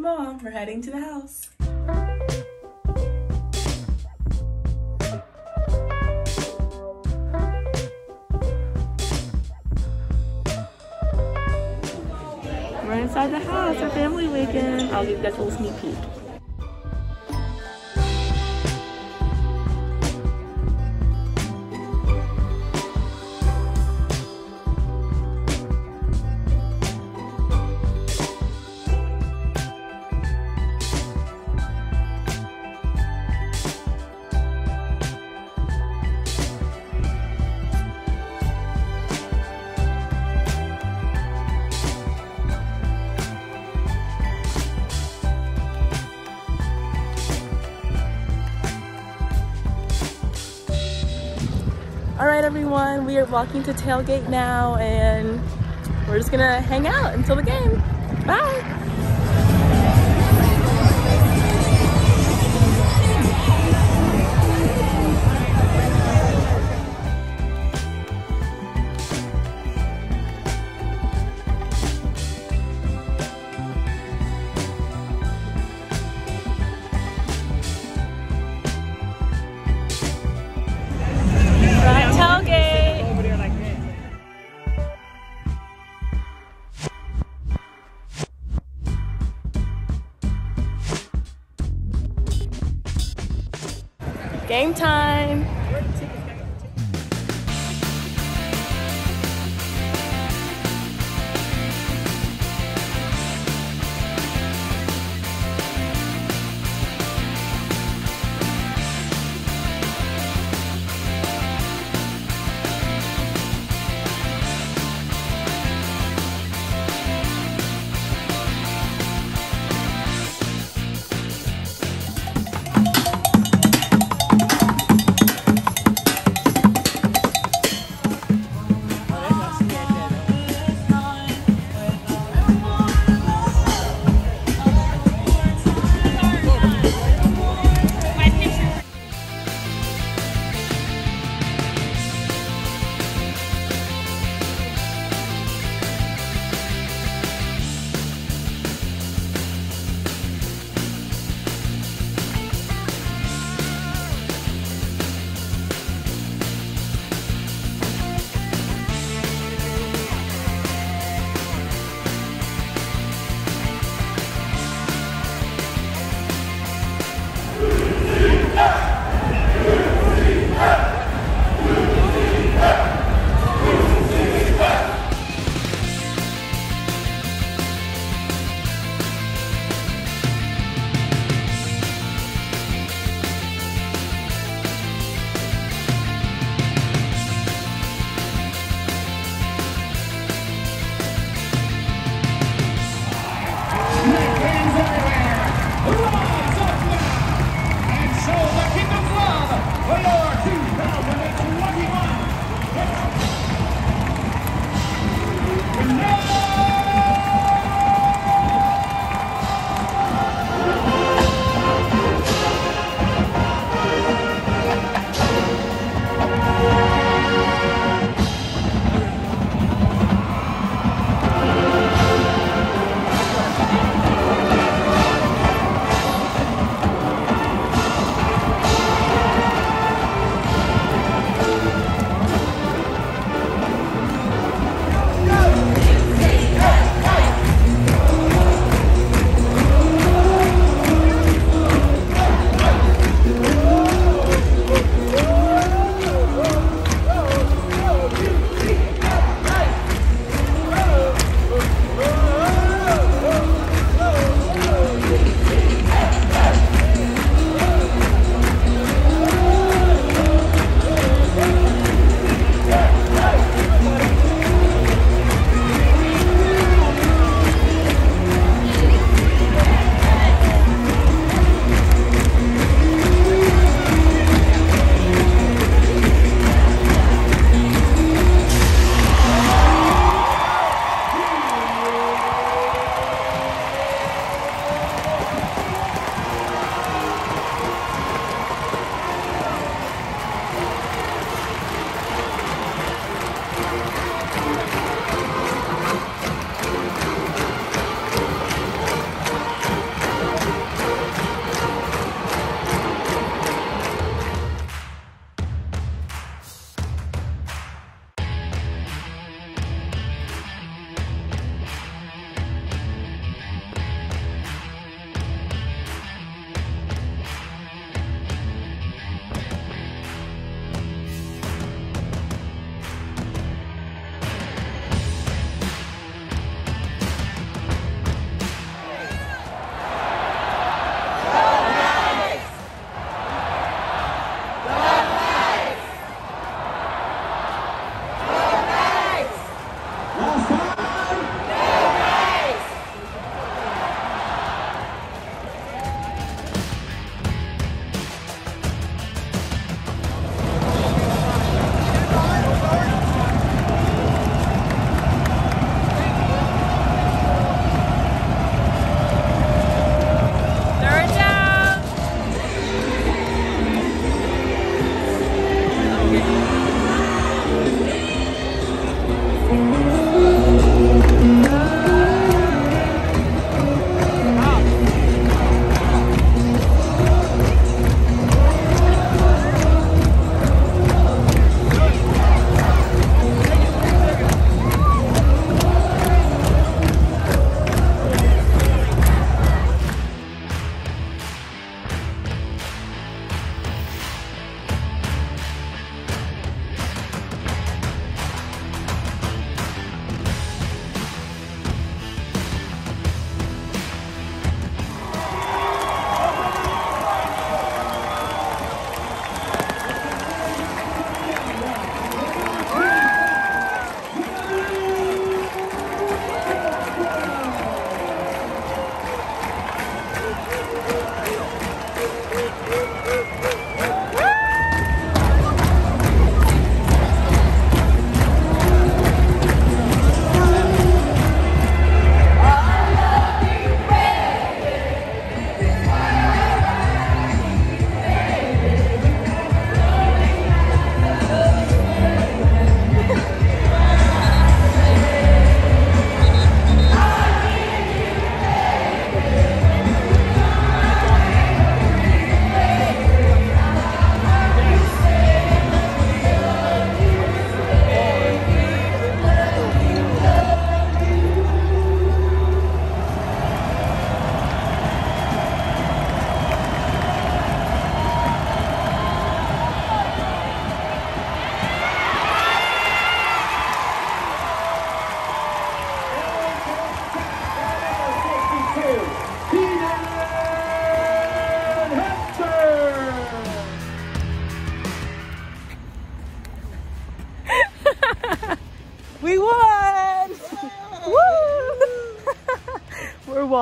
mom. We're heading to the house. We're inside the house, our family weekend. I'll give you guys a little sneak peek. Right, everyone, we are walking to tailgate now, and we're just gonna hang out until the game. Bye. Game time.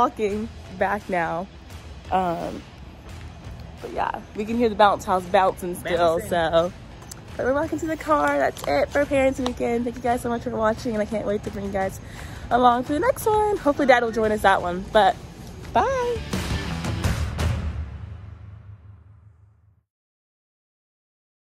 Walking back now. Um, but yeah, we can hear the bounce house bouncing still, bouncing. so. But we're walking to the car. That's it for Parents Weekend. Thank you guys so much for watching, and I can't wait to bring you guys along for the next one. Hopefully, Dad will join us that one. But bye.